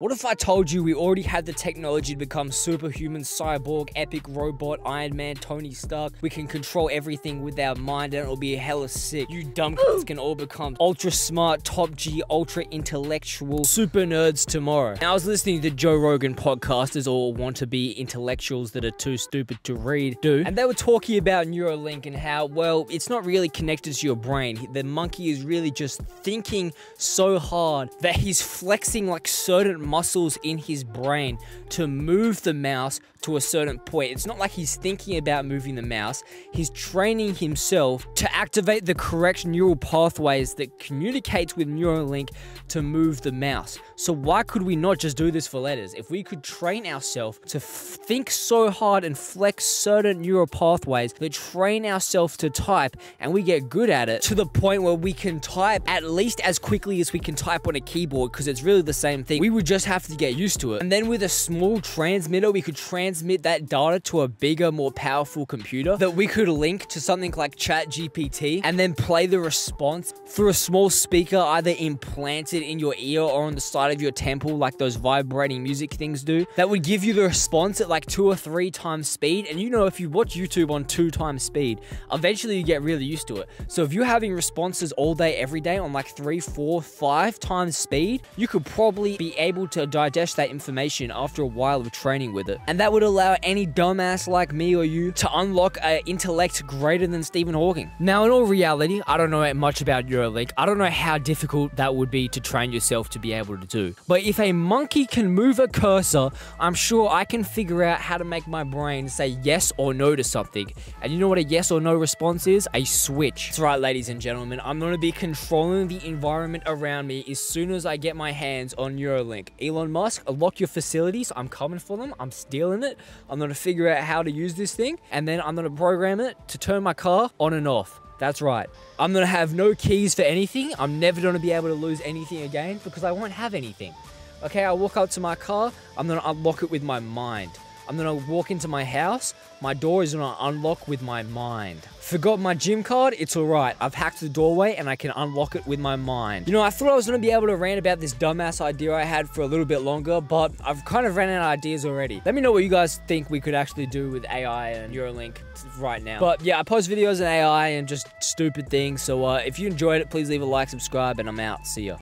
What if I told you we already had the technology to become superhuman, cyborg, epic robot, Iron Man, Tony Stark? We can control everything with our mind and it'll be hella sick. You dumb kids can all become ultra smart, top G, ultra intellectual, super nerds tomorrow. Now, I was listening to Joe Rogan podcasters all want to be intellectuals that are too stupid to read, do. And they were talking about Neuralink and how, well, it's not really connected to your brain. The monkey is really just thinking so hard that he's flexing like certain muscles in his brain to move the mouse to a certain point. It's not like he's thinking about moving the mouse, he's training himself to activate the correct neural pathways that communicates with Neuralink to move the mouse. So why could we not just do this for letters? If we could train ourselves to think so hard and flex certain neural pathways that train ourselves to type and we get good at it to the point where we can type at least as quickly as we can type on a keyboard because it's really the same thing. We would just have to get used to it. And then with a small transmitter, we could transmit that data to a bigger, more powerful computer that we could link to something like ChatGPT and then play the response through a small speaker either implanted in your ear or on the side of your temple like those vibrating music things do. That would give you the response at like two or three times speed. And you know, if you watch YouTube on two times speed, eventually you get really used to it. So if you're having responses all day, every day on like three, four, five times speed, you could probably be able to digest that information after a while of training with it. And that would allow any dumbass like me or you to unlock an intellect greater than Stephen Hawking. Now, in all reality, I don't know much about Neuralink. I don't know how difficult that would be to train yourself to be able to do. But if a monkey can move a cursor, I'm sure I can figure out how to make my brain say yes or no to something. And you know what a yes or no response is? A switch. That's right, ladies and gentlemen. I'm going to be controlling the environment around me as soon as I get my hands on Neuralink. Elon Musk, lock your facilities. I'm coming for them. I'm stealing it. I'm going to figure out how to use this thing. And then I'm going to program it to turn my car on and off. That's right. I'm going to have no keys for anything. I'm never going to be able to lose anything again because I won't have anything. Okay, I walk up to my car. I'm going to unlock it with my mind. I'm gonna walk into my house. My door is gonna unlock with my mind. Forgot my gym card? It's alright. I've hacked the doorway and I can unlock it with my mind. You know, I thought I was gonna be able to rant about this dumbass idea I had for a little bit longer, but I've kind of ran out of ideas already. Let me know what you guys think we could actually do with AI and Neuralink right now. But yeah, I post videos on AI and just stupid things. So uh, if you enjoyed it, please leave a like, subscribe, and I'm out. See ya.